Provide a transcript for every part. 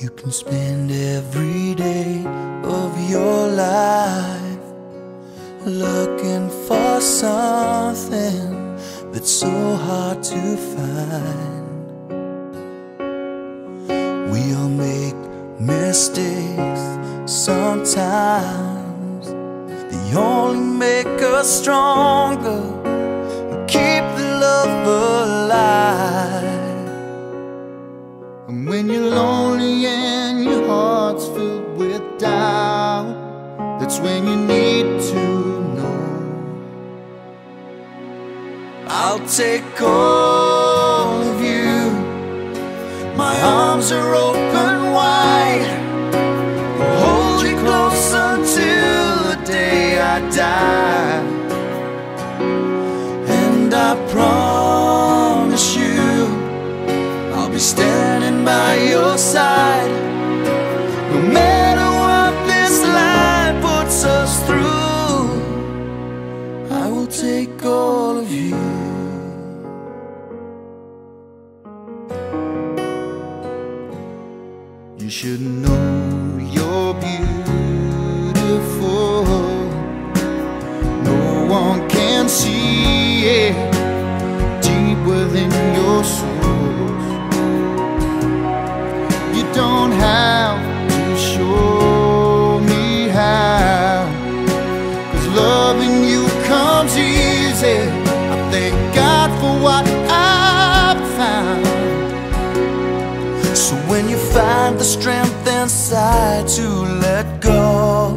You can spend every day of your life looking for something that's so hard to find. We all make mistakes sometimes, they only make us stronger and keep the love alive. And when you're lonely and your heart's filled with doubt, that's when you need to know. I'll take all of you. My arms are open wide. I'll hold you close until the day I die. And I promise You should know strength inside to let go,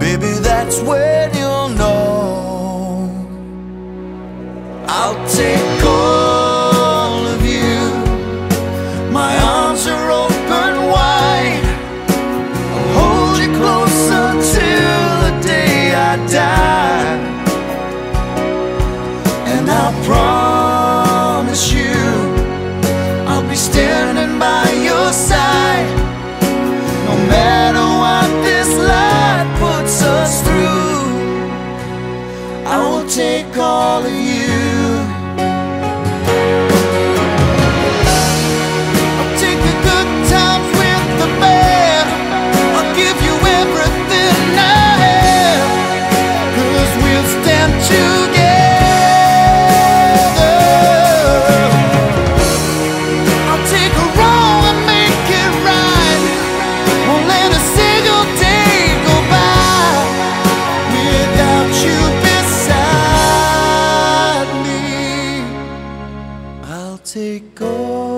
baby, that's when you'll know. I'll take all of you. My arms are open wide. I'll hold you close until the day I die. And I promise you. I'll be standing take all of you take all